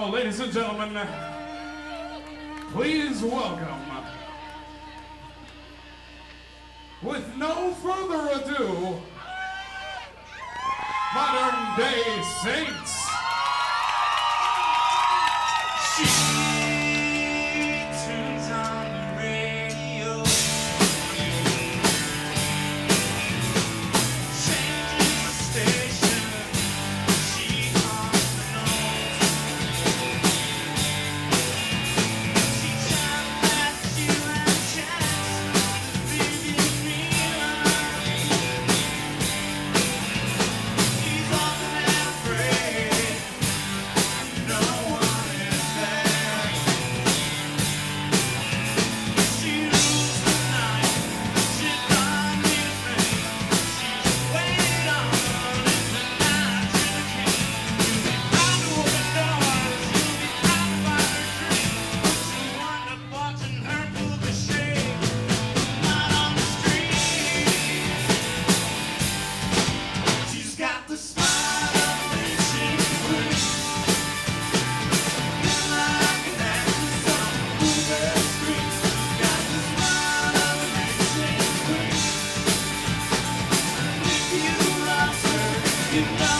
now, ladies and gentlemen, please welcome, with no further ado, modern day saints. tonight.